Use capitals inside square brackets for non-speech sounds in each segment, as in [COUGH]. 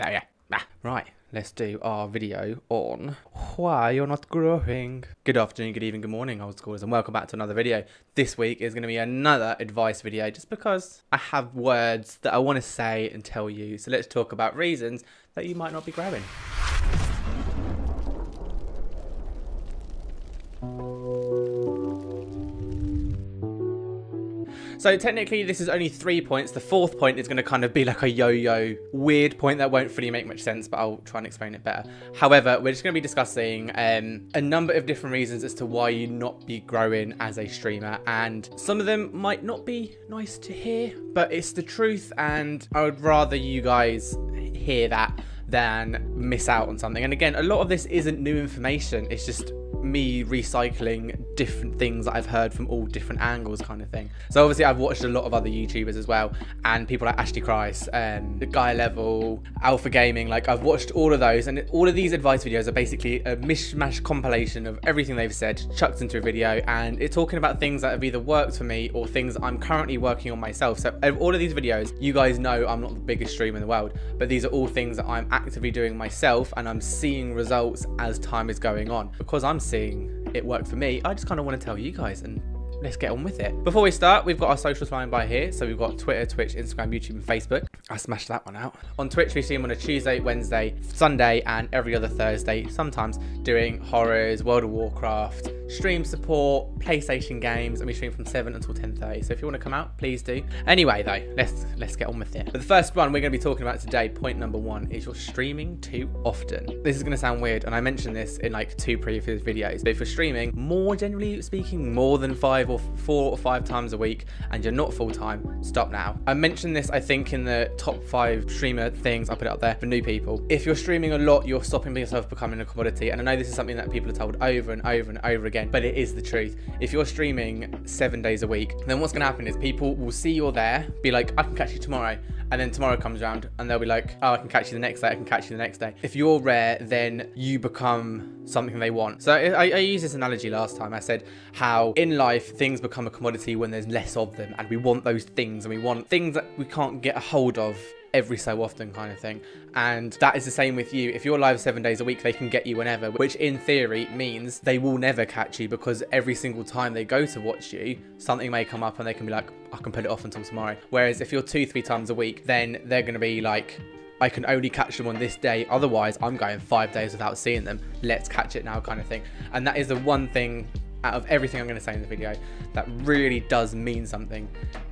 Oh yeah. Ah, right. Let's do our video on why you're not growing. Good afternoon, good evening, good morning, old schoolers, and welcome back to another video. This week is going to be another advice video just because I have words that I want to say and tell you. So let's talk about reasons that you might not be growing. So technically this is only three points. The fourth point is going to kind of be like a yo-yo weird point that won't fully make much sense, but I'll try and explain it better. However, we're just going to be discussing um, a number of different reasons as to why you not be growing as a streamer. And some of them might not be nice to hear, but it's the truth. And I would rather you guys hear that than miss out on something. And again, a lot of this isn't new information. It's just me recycling different things that I've heard from all different angles kind of thing. So obviously I've watched a lot of other YouTubers as well and people like Ashley Christ and um, Guy Level, Alpha Gaming, like I've watched all of those and all of these advice videos are basically a mishmash compilation of everything they've said chucked into a video and it's talking about things that have either worked for me or things I'm currently working on myself. So all of these videos, you guys know I'm not the biggest streamer in the world, but these are all things that I'm actively doing myself and I'm seeing results as time is going on because I'm seeing it work for me, I just kind of want to tell you guys and let's get on with it. Before we start, we've got our socials flying by here. So we've got Twitter, Twitch, Instagram, YouTube, and Facebook. I smashed that one out. On Twitch, we see him on a Tuesday, Wednesday, Sunday, and every other Thursday, sometimes doing horrors, World of Warcraft, stream support, PlayStation games, and we stream from 7 until 10.30. So if you want to come out, please do. Anyway, though, let's let's get on with it. But the first one we're going to be talking about today, point number one, is you're streaming too often. This is going to sound weird, and I mentioned this in like two previous videos, but if you're streaming, more generally speaking, more than five or four or five times a week and you're not full time, stop now. I mentioned this, I think, in the top five streamer things. I'll put it up there for new people. If you're streaming a lot, you're stopping yourself becoming a commodity. And I know this is something that people are told over and over and over again, but it is the truth. If you're streaming seven days a week, then what's going to happen is people will see you're there, be like, I can catch you tomorrow and then tomorrow comes around and they'll be like, oh, I can catch you the next day, I can catch you the next day. If you're rare, then you become something they want. So I, I used this analogy last time. I said how in life things become a commodity when there's less of them and we want those things and we want things that we can't get a hold of every so often kind of thing. And that is the same with you. If you're live seven days a week, they can get you whenever, which in theory means they will never catch you because every single time they go to watch you, something may come up and they can be like, I can put it off until tomorrow. Whereas if you're two, three times a week, then they're going to be like, I can only catch them on this day. Otherwise, I'm going five days without seeing them. Let's catch it now, kind of thing. And that is the one thing out of everything I'm going to say in the video that really does mean something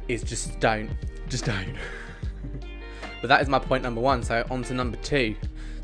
is just don't. Just don't. [LAUGHS] But that is my point number one. So on to number two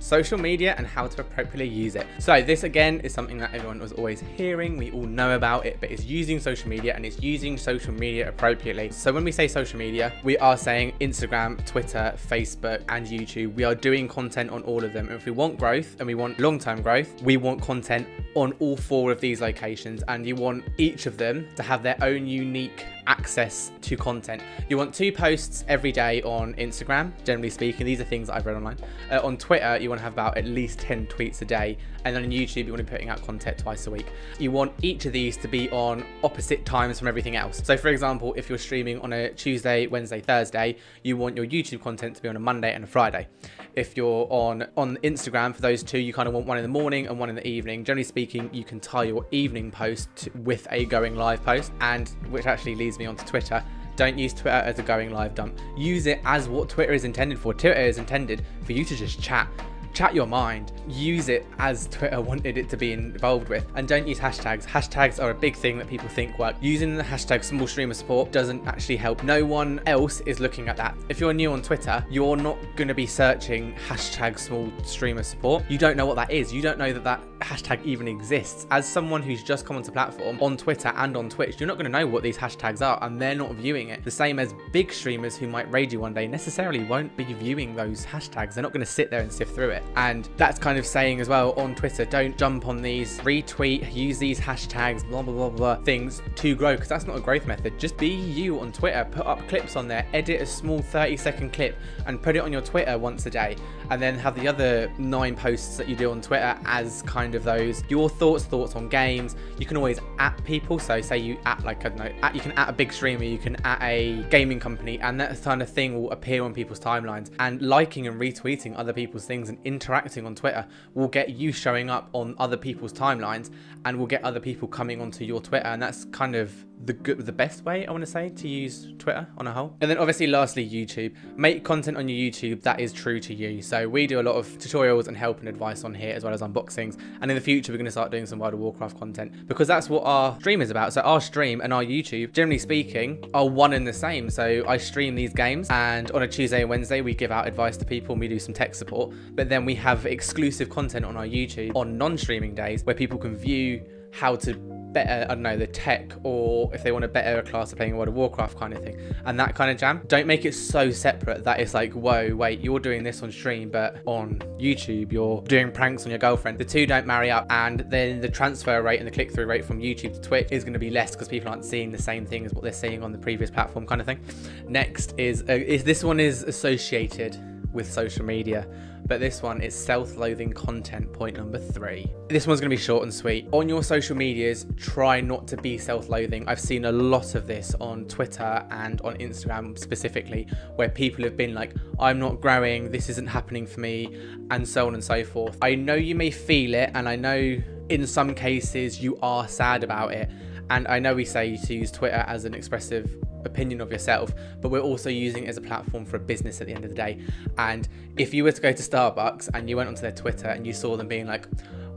social media and how to appropriately use it. So this again is something that everyone was always hearing, we all know about it, but it's using social media and it's using social media appropriately. So when we say social media, we are saying Instagram, Twitter, Facebook and YouTube. We are doing content on all of them. And if we want growth and we want long-term growth, we want content on all four of these locations and you want each of them to have their own unique access to content. You want two posts every day on Instagram, generally speaking. These are things that I've read online. Uh, on Twitter, you want to have about at least 10 tweets a day. And then on YouTube, you want to be putting out content twice a week. You want each of these to be on opposite times from everything else. So for example, if you're streaming on a Tuesday, Wednesday, Thursday, you want your YouTube content to be on a Monday and a Friday. If you're on, on Instagram, for those two, you kind of want one in the morning and one in the evening. Generally speaking, you can tie your evening post with a going live post, and which actually leads me on to Twitter. Don't use Twitter as a going live dump. Use it as what Twitter is intended for. Twitter is intended for you to just chat chat your mind, use it as Twitter wanted it to be involved with, and don't use hashtags. Hashtags are a big thing that people think work. Using the hashtag small streamer support doesn't actually help. No one else is looking at that. If you're new on Twitter, you're not going to be searching hashtag small streamer support. You don't know what that is. You don't know that that hashtag even exists. As someone who's just come onto platform on Twitter and on Twitch, you're not going to know what these hashtags are, and they're not viewing it. The same as big streamers who might raid you one day necessarily won't be viewing those hashtags. They're not going to sit there and sift through it. And that's kind of saying as well on Twitter, don't jump on these, retweet, use these hashtags, blah, blah, blah, blah, things to grow, because that's not a growth method. Just be you on Twitter, put up clips on there, edit a small 30 second clip and put it on your Twitter once a day. And then have the other nine posts that you do on Twitter as kind of those, your thoughts, thoughts on games. You can always at people. So say you at like, I don't know, at, you can at a big streamer, you can at a gaming company and that kind of thing will appear on people's timelines. And liking and retweeting other people's things and interacting on Twitter will get you showing up on other people's timelines and will get other people coming onto your Twitter. And that's kind of the good the best way I want to say to use Twitter on a whole. And then obviously lastly YouTube. Make content on your YouTube that is true to you. So we do a lot of tutorials and help and advice on here as well as unboxings. And in the future we're going to start doing some World of Warcraft content because that's what our stream is about. So our stream and our YouTube, generally speaking, are one and the same. So I stream these games and on a Tuesday and Wednesday we give out advice to people and we do some tech support. But then we have exclusive content on our YouTube on non-streaming days where people can view how to better, I don't know, the tech or if they want a better class of playing World of Warcraft kind of thing and that kind of jam. Don't make it so separate that it's like, whoa, wait, you're doing this on stream, but on YouTube, you're doing pranks on your girlfriend. The two don't marry up and then the transfer rate and the click through rate from YouTube to Twitch is going to be less because people aren't seeing the same thing as what they're seeing on the previous platform kind of thing. Next is, uh, is this one is associated with social media but this one is self-loathing content point number three. This one's gonna be short and sweet. On your social medias, try not to be self-loathing. I've seen a lot of this on Twitter and on Instagram specifically, where people have been like, I'm not growing, this isn't happening for me, and so on and so forth. I know you may feel it, and I know in some cases you are sad about it. And I know we say to use Twitter as an expressive opinion of yourself, but we're also using it as a platform for a business at the end of the day. And if you were to go to Starbucks and you went onto their Twitter and you saw them being like,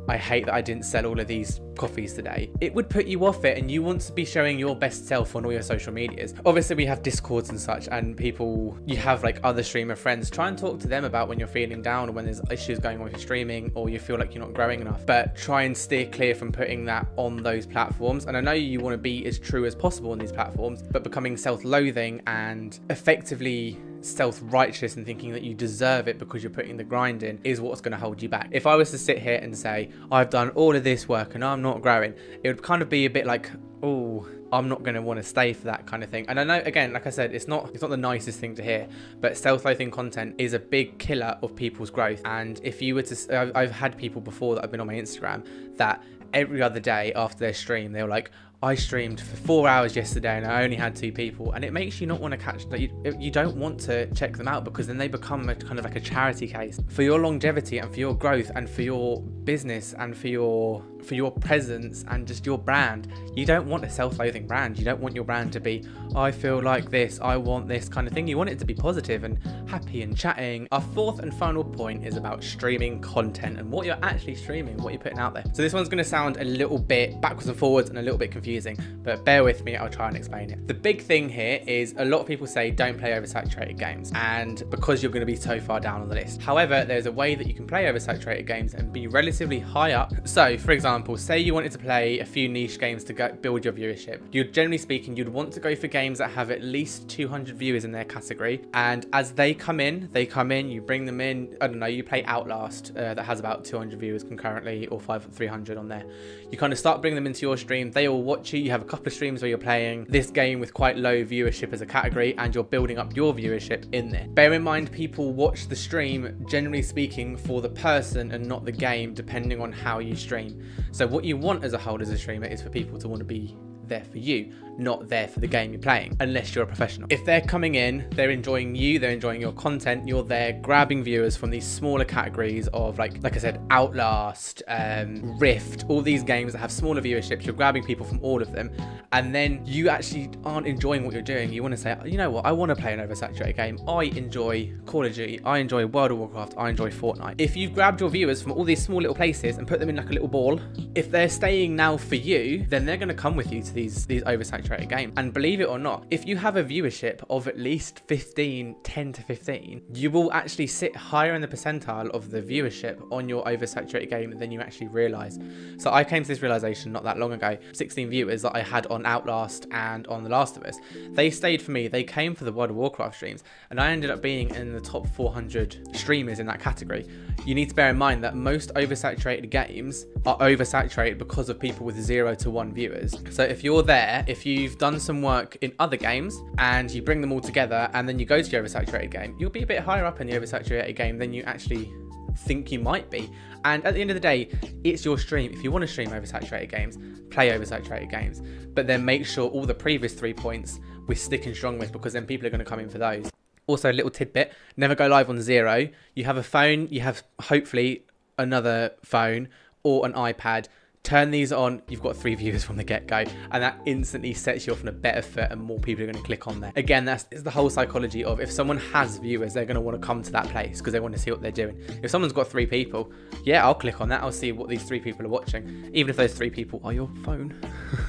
I hate that I didn't sell all of these coffees today. It would put you off it and you want to be showing your best self on all your social medias. Obviously we have discords and such and people, you have like other streamer friends, try and talk to them about when you're feeling down or when there's issues going on with your streaming or you feel like you're not growing enough. But try and steer clear from putting that on those platforms. And I know you want to be as true as possible on these platforms, but becoming self-loathing and effectively self-righteous and thinking that you deserve it because you're putting the grind in is what's going to hold you back. If I was to sit here and say, I've done all of this work and I'm not growing, it would kind of be a bit like, oh, I'm not going to want to stay for that kind of thing. And I know, again, like I said, it's not it's not the nicest thing to hear, but self-loathing content is a big killer of people's growth. And if you were to, I've had people before that have been on my Instagram that every other day after their stream, they were like, I streamed for four hours yesterday and I only had two people, and it makes you not want to catch that. You, you don't want to check them out because then they become a, kind of like a charity case for your longevity and for your growth and for your business and for your for your presence and just your brand. You don't want a self-loathing brand. You don't want your brand to be, oh, I feel like this, I want this kind of thing. You want it to be positive and happy and chatting. Our fourth and final point is about streaming content and what you're actually streaming, what you're putting out there. So this one's going to sound a little bit backwards and forwards and a little bit confusing, but bear with me, I'll try and explain it. The big thing here is a lot of people say don't play oversaturated games and because you're going to be so far down on the list. However, there's a way that you can play oversaturated games and be relatively high up. So for example, example, say you wanted to play a few niche games to build your viewership. You'd generally speaking, you'd want to go for games that have at least 200 viewers in their category. And as they come in, they come in, you bring them in. I don't know, you play Outlast uh, that has about 200 viewers concurrently or 5 300 on there. You kind of start bringing them into your stream. They all watch you. You have a couple of streams where you're playing this game with quite low viewership as a category and you're building up your viewership in there. Bear in mind, people watch the stream, generally speaking, for the person and not the game, depending on how you stream. So what you want as a whole as a streamer is for people to want to be there for you, not there for the game you're playing, unless you're a professional. If they're coming in, they're enjoying you, they're enjoying your content, you're there grabbing viewers from these smaller categories of like, like I said, Outlast, um, Rift, all these games that have smaller viewerships, you're grabbing people from all of them, and then you actually aren't enjoying what you're doing. You want to say, you know what, I want to play an oversaturated game. I enjoy Call of Duty, I enjoy World of Warcraft, I enjoy Fortnite. If you've grabbed your viewers from all these small little places and put them in like a little ball, if they're staying now for you, then they're going to come with you to the these these oversaturated games. And believe it or not, if you have a viewership of at least 15, 10 to 15, you will actually sit higher in the percentile of the viewership on your oversaturated game than you actually realize. So I came to this realization not that long ago. 16 viewers that I had on Outlast and on The Last of Us, they stayed for me. They came for the World of Warcraft streams, and I ended up being in the top 400 streamers in that category. You need to bear in mind that most oversaturated games are oversaturated because of people with zero to one viewers. So if you're there, if you've done some work in other games and you bring them all together and then you go to the oversaturated game, you'll be a bit higher up in the oversaturated game than you actually think you might be. And at the end of the day, it's your stream. If you want to stream oversaturated games, play oversaturated games. But then make sure all the previous three points we're sticking strong with because then people are going to come in for those. Also, a little tidbit never go live on zero. You have a phone, you have hopefully another phone or an iPad turn these on, you've got three viewers from the get-go, and that instantly sets you off on a better foot and more people are going to click on there. Again, that's the whole psychology of if someone has viewers, they're going to want to come to that place because they want to see what they're doing. If someone's got three people, yeah, I'll click on that. I'll see what these three people are watching, even if those three people are your phone.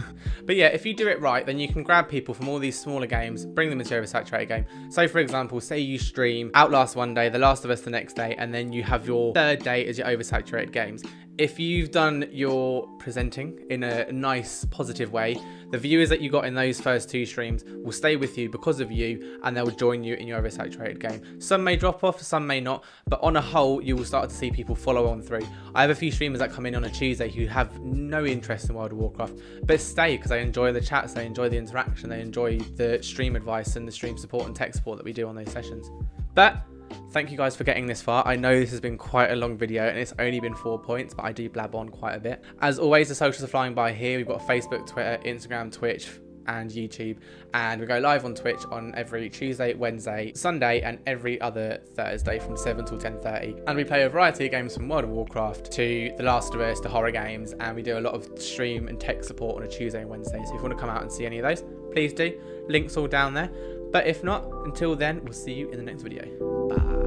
[LAUGHS] but yeah, if you do it right, then you can grab people from all these smaller games, bring them into your oversaturated game. So for example, say you stream Outlast one day, The Last of Us the next day, and then you have your third day as your oversaturated games if you've done your presenting in a nice positive way the viewers that you got in those first two streams will stay with you because of you and they'll join you in your oversaturated game. Some may drop off some may not but on a whole you will start to see people follow on through. I have a few streamers that come in on a tuesday who have no interest in world of warcraft but stay because they enjoy the chats they enjoy the interaction they enjoy the stream advice and the stream support and tech support that we do on those sessions. But Thank you guys for getting this far. I know this has been quite a long video and it's only been four points, but I do blab on quite a bit. As always, the socials are flying by here. We've got Facebook, Twitter, Instagram, Twitch, and YouTube. And we go live on Twitch on every Tuesday, Wednesday, Sunday, and every other Thursday from 7 till 10.30. And we play a variety of games from World of Warcraft to The Last of Us to horror games. And we do a lot of stream and tech support on a Tuesday and Wednesday. So if you want to come out and see any of those, please do. Links all down there. But if not, until then, we'll see you in the next video. Bye.